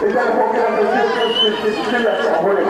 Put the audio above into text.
Et là, mon cœur me que je suis la charbonne.